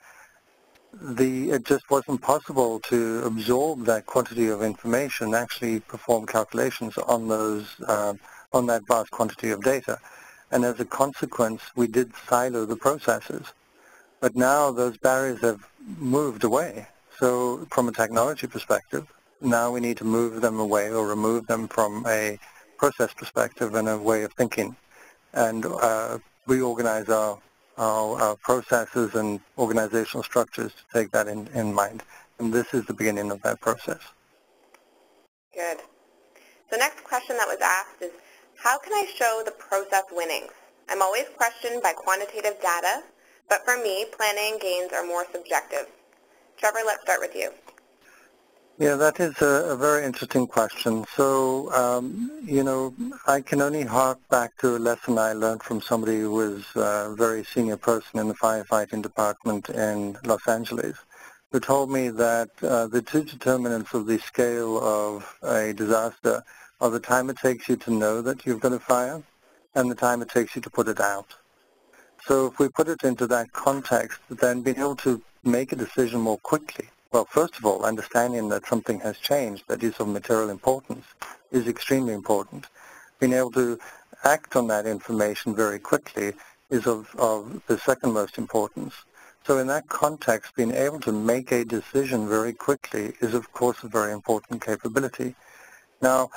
the, it just wasn't possible to absorb that quantity of information, actually perform calculations on those, uh, on that vast quantity of data. And as a consequence, we did silo the processes. But now those barriers have moved away. So from a technology perspective, now we need to move them away or remove them from a process perspective and a way of thinking and uh, reorganize our, our, our, processes and organizational structures to take that in, in mind. And this is the beginning of that process. Good. The next question that was asked is, how can I show the process winnings? I'm always questioned by quantitative data, but for me, planning gains are more subjective. Trevor, let's start with you. Yeah, that is a, a very interesting question. So, um, you know, I can only hark back to a lesson I learned from somebody who was a very senior person in the firefighting department in Los Angeles, who told me that uh, the two determinants of the scale of a disaster are the time it takes you to know that you've got a fire and the time it takes you to put it out. So if we put it into that context, then being able to make a decision more quickly well, first of all, understanding that something has changed that is of material importance is extremely important. Being able to act on that information very quickly is of, of the second most importance. So in that context, being able to make a decision very quickly is, of course, a very important capability. Now,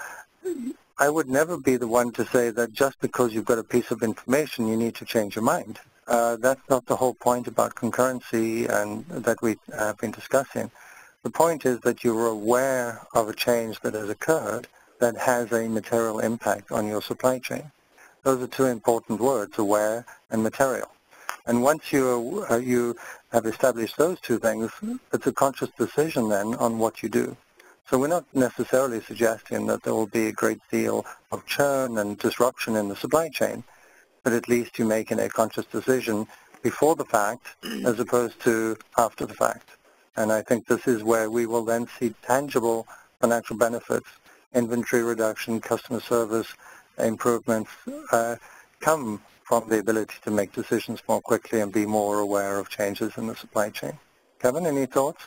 I would never be the one to say that just because you've got a piece of information, you need to change your mind. Uh, that's not the whole point about concurrency and that we have been discussing. The point is that you're aware of a change that has occurred that has a material impact on your supply chain. Those are two important words, aware and material. And once you, uh, you have established those two things, it's a conscious decision then on what you do. So we're not necessarily suggesting that there will be a great deal of churn and disruption in the supply chain but at least you're making a conscious decision before the fact as opposed to after the fact. And I think this is where we will then see tangible financial benefits, inventory reduction, customer service improvements uh, come from the ability to make decisions more quickly and be more aware of changes in the supply chain. Kevin, any thoughts?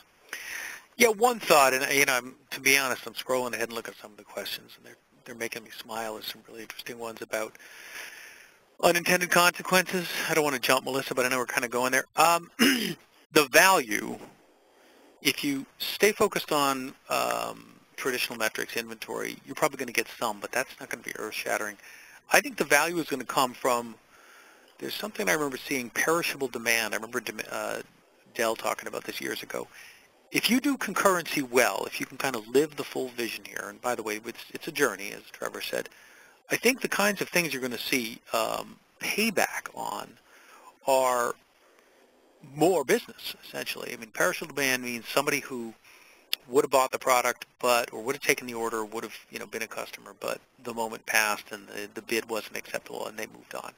Yeah, one thought, and you know, I'm, to be honest, I'm scrolling ahead and looking at some of the questions, and they're they're making me smile. There's some really interesting ones about unintended consequences. I don't want to jump, Melissa, but I know we're kind of going there. Um, the value, if you stay focused on um, traditional metrics, inventory, you're probably going to get some, but that's not going to be earth-shattering. I think the value is going to come from, there's something I remember seeing, perishable demand. I remember uh, Dell talking about this years ago. If you do concurrency well, if you can kind of live the full vision here, and by the way, it's, it's a journey, as Trevor said, I think the kinds of things you're going to see um, payback on are more business, essentially. I mean, perishable demand means somebody who would have bought the product, but or would have taken the order, would have you know been a customer, but the moment passed and the, the bid wasn't acceptable, and they moved on.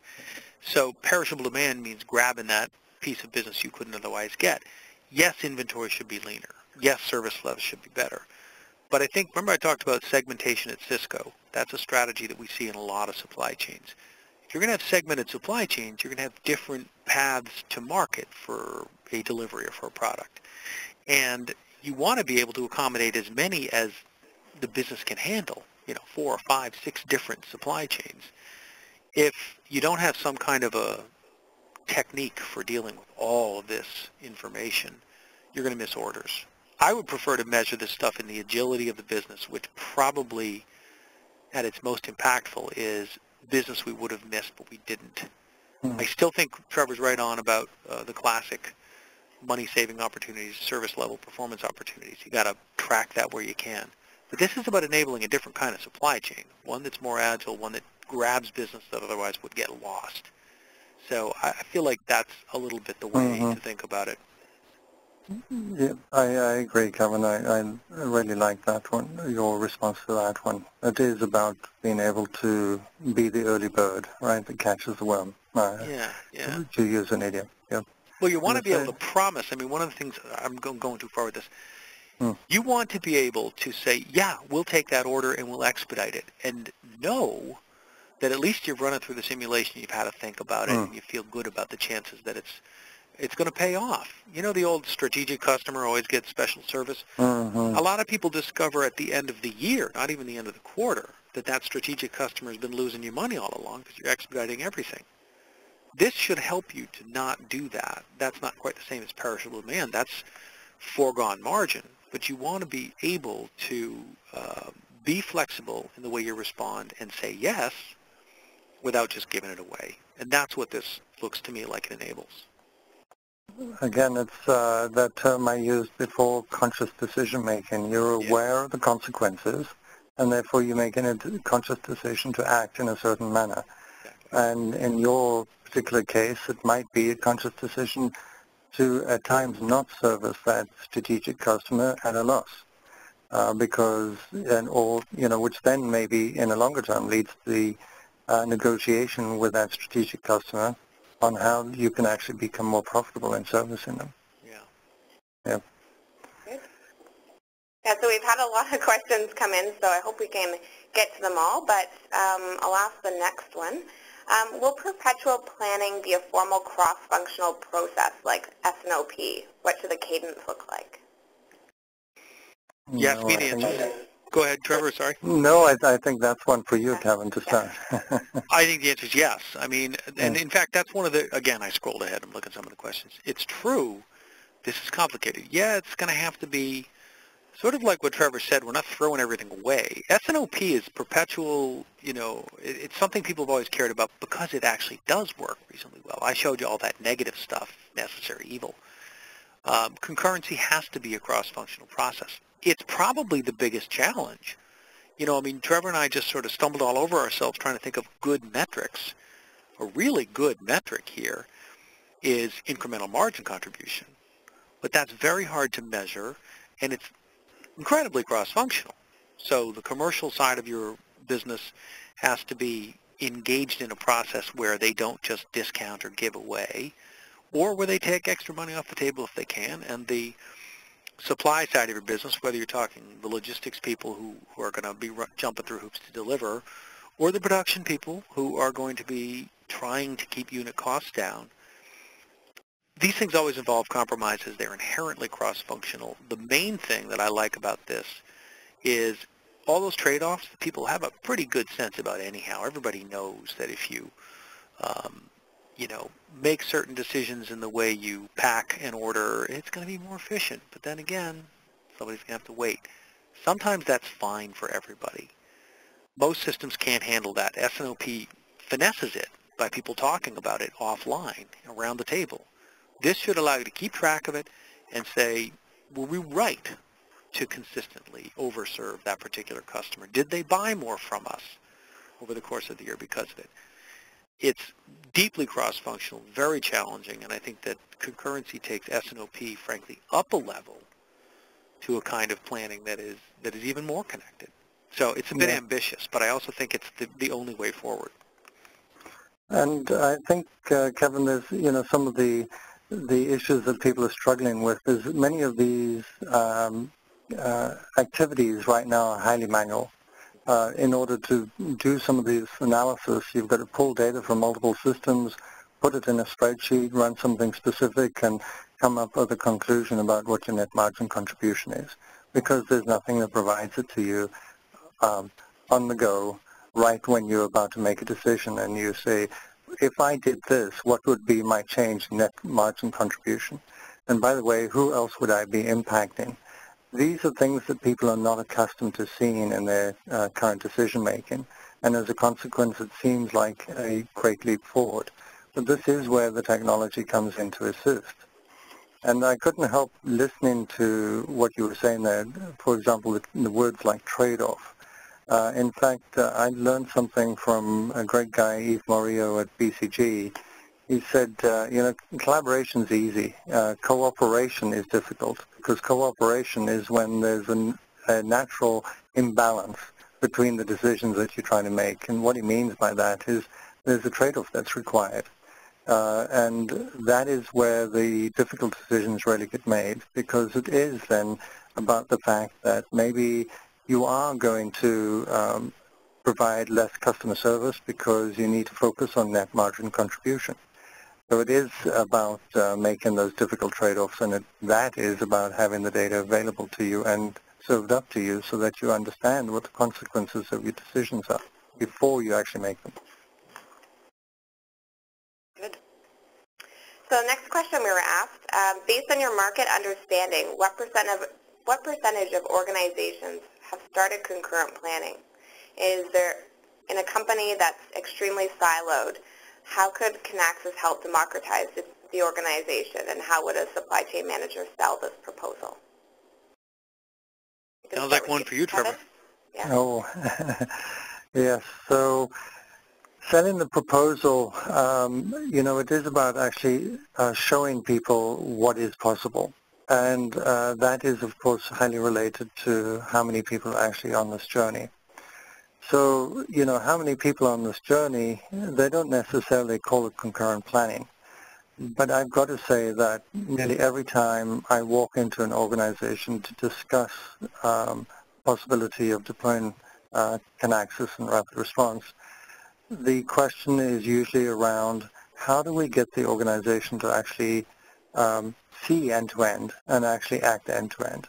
So perishable demand means grabbing that piece of business you couldn't otherwise get. Yes, inventory should be leaner. Yes, service levels should be better. But I think, remember I talked about segmentation at Cisco. That's a strategy that we see in a lot of supply chains. If you're going to have segmented supply chains, you're going to have different paths to market for a delivery or for a product. And you want to be able to accommodate as many as the business can handle, you know, four or five, six different supply chains. If you don't have some kind of a technique for dealing with all of this information, you're going to miss orders. I would prefer to measure this stuff in the agility of the business, which probably at its most impactful is business we would have missed, but we didn't. Mm-hmm. I still think Trevor's right on about uh, the classic money-saving opportunities, service level performance opportunities. You got to track that where you can. But this is about enabling a different kind of supply chain, one that's more agile, one that grabs business that otherwise would get lost. So I feel like that's a little bit the way mm-hmm. to think about it. Yeah, I, I agree, Kevin. I, I really like that one, your response to that one. It is about being able to be the early bird, right, that catches the worm. Uh, yeah, yeah. To use an idiom, yeah. Well, you want to be able to promise. I mean, one of the things, I'm going, going too far with this, hmm. you want to be able to say, yeah, we'll take that order and we'll expedite it, and know that at least you've run it through the simulation, you've had to think about it, hmm. and you feel good about the chances that it's it's going to pay off. You know the old strategic customer always gets special service? Mm-hmm. A lot of people discover at the end of the year, not even the end of the quarter, that that strategic customer has been losing you money all along because you're expediting everything. This should help you to not do that. That's not quite the same as perishable demand. That's foregone margin. But you want to be able to uh, be flexible in the way you respond and say yes without just giving it away. And that's what this looks to me like it enables. Again, it's uh, that term I used before, conscious decision making. You're aware of the consequences, and therefore you make a conscious decision to act in a certain manner. Exactly. And in your particular case, it might be a conscious decision to at times not service that strategic customer at a loss. Uh, because, and, or, you know, which then maybe in a longer term leads to the uh, negotiation with that strategic customer on how you can actually become more profitable in servicing them. Yeah. Yeah. Yeah, so we've had a lot of questions come in, so I hope we can get to them all, but um, I'll ask the next one. Um, will perpetual planning be a formal cross-functional process like S&OP? What should the cadence look like? Yes, no, me Go ahead, Trevor, sorry. No, I, I think that's one for you, Kevin, to start. I think the answer is yes. I mean, and in fact, that's one of the, again, I scrolled ahead. I'm looking at some of the questions. It's true. This is complicated. Yeah, it's going to have to be sort of like what Trevor said. We're not throwing everything away. S&OP is perpetual, you know, it, it's something people have always cared about because it actually does work reasonably well. I showed you all that negative stuff, necessary evil. Um, concurrency has to be a cross-functional process it's probably the biggest challenge. You know, I mean, Trevor and I just sort of stumbled all over ourselves trying to think of good metrics. A really good metric here is incremental margin contribution. But that's very hard to measure, and it's incredibly cross-functional. So the commercial side of your business has to be engaged in a process where they don't just discount or give away, or where they take extra money off the table if they can, and the supply side of your business, whether you're talking the logistics people who, who are going to be jumping through hoops to deliver, or the production people who are going to be trying to keep unit costs down, these things always involve compromises. They're inherently cross-functional. The main thing that I like about this is all those trade-offs, people have a pretty good sense about anyhow. Everybody knows that if you um, you know, make certain decisions in the way you pack and order, it's going to be more efficient. But then again, somebody's going to have to wait. Sometimes that's fine for everybody. Most systems can't handle that. S&OP finesses it by people talking about it offline around the table. This should allow you to keep track of it and say, were we right to consistently overserve that particular customer? Did they buy more from us over the course of the year because of it? it's deeply cross-functional, very challenging, and I think that concurrency takes S&OP, frankly, up a level to a kind of planning that is that is even more connected. So it's a bit yeah. ambitious, but I also think it's the, the only way forward. And I think, uh, Kevin, there's you know some of the the issues that people are struggling with is many of these um, uh, activities right now are highly manual uh, in order to do some of these analysis, you've got to pull data from multiple systems, put it in a spreadsheet, run something specific, and come up with a conclusion about what your net margin contribution is. Because there's nothing that provides it to you um, on the go right when you're about to make a decision and you say, if I did this, what would be my change in net margin contribution? And by the way, who else would I be impacting? These are things that people are not accustomed to seeing in their uh, current decision making, and as a consequence, it seems like a great leap forward. But this is where the technology comes in to assist. And I couldn't help listening to what you were saying there. For example, the, the words like trade-off. Uh, in fact, uh, I learned something from a great guy, Yves Morieux at BCG. He said, uh, you know, collaboration is easy. Uh, cooperation is difficult because cooperation is when there's an, a natural imbalance between the decisions that you're trying to make. And what he means by that is there's a trade-off that's required. Uh, and that is where the difficult decisions really get made because it is then about the fact that maybe you are going to um, provide less customer service because you need to focus on net margin contribution. So it is about uh, making those difficult trade-offs, and it, that is about having the data available to you and served up to you so that you understand what the consequences of your decisions are before you actually make them. Good. So the next question we were asked, um, based on your market understanding, what percent of what percentage of organizations have started concurrent planning? Is there in a company that's extremely siloed, how could Kinaxis help democratize the, the organization and how would a supply chain manager sell this proposal? Sounds like one for you, Trevor. Yeah. Oh, yes. So Selling the proposal, um, you know, it is about actually uh, showing people what is possible. And uh, that is, of course, highly related to how many people are actually on this journey. So, you know, how many people on this journey, they don't necessarily call it concurrent planning. But I've got to say that nearly every time I walk into an organization to discuss um, possibility of deploying uh, Kinaxis and RapidResponse, the question is usually around how do we get the organization to actually um, see end-to-end and actually act end-to-end.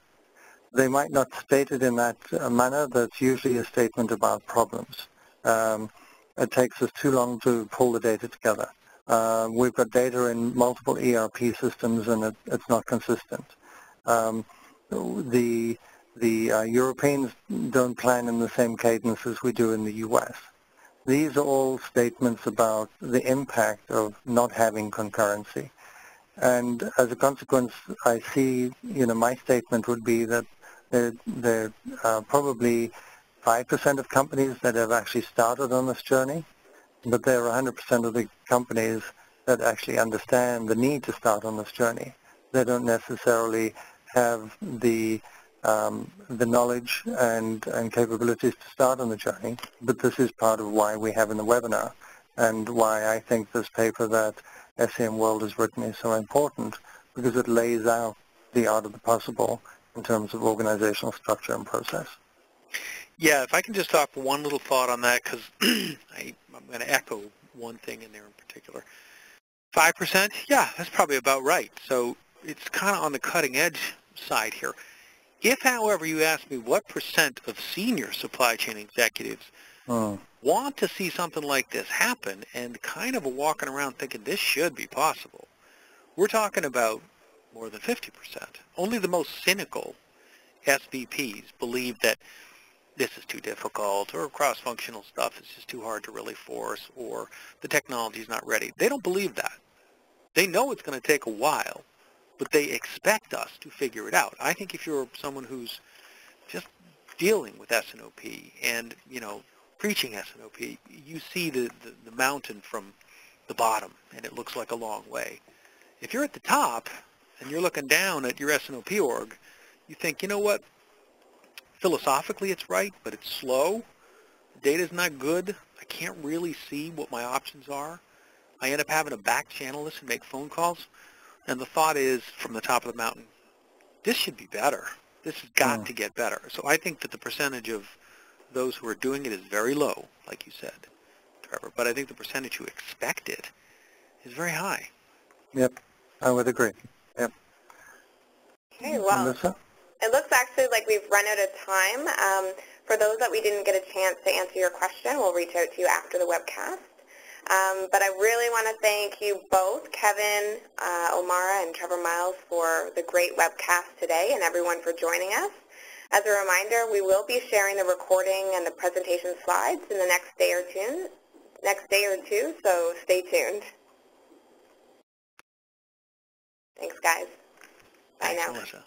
They might not state it in that uh, manner. That's usually a statement about problems. Um, it takes us too long to pull the data together. Uh, we've got data in multiple ERP systems and it, it's not consistent. Um, the the uh, Europeans don't plan in the same cadence as we do in the U.S. These are all statements about the impact of not having concurrency. And as a consequence, I see, you know, my statement would be that there, there are probably 5% of companies that have actually started on this journey, but there are 100% of the companies that actually understand the need to start on this journey. They don't necessarily have the um, the knowledge and, and capabilities to start on the journey. But this is part of why we have in the webinar and why I think this paper that SCM World has written is so important because it lays out the art of the possible in terms of organizational structure and process. Yeah, if I can just offer one little thought on that because I'm going to echo one thing in there in particular. 5%? Yeah, that's probably about right. So it's kind of on the cutting edge side here. If, however, you ask me what percent of senior supply chain executives oh. want to see something like this happen and kind of walking around thinking this should be possible, we're talking about more than 50%. Only the most cynical SVPs believe that this is too difficult or cross-functional stuff is just too hard to really force or the technology is not ready. They don't believe that. They know it's going to take a while but they expect us to figure it out. I think if you're someone who's just dealing with S&OP you know, preaching S&OP, you see the, the, the mountain from the bottom, and it looks like a long way. If you're at the top and you're looking down at your S&OP org, you think, you know what, philosophically it's right, but it's slow. The data's not good. I can't really see what my options are. I end up having to back channel this and make phone calls. And the thought is from the top of the mountain, this should be better. This has got mm. to get better. So I think that the percentage of those who are doing it is very low, like you said, Trevor. But I think the percentage who expect it is very high. Yep, I would agree. Okay, well, Melissa? it looks actually like we've run out of time. Um, for those that we didn't get a chance to answer your question, we'll reach out to you after the webcast. Um, but I really want to thank you both, Kevin uh, O'Marah and Trevor Miles, for the great webcast today and everyone for joining us. As a reminder, we will be sharing the recording and the presentation slides in the next day or two, next day or two, so stay tuned. Thanks, guys. Bye Thanks, now. Melissa.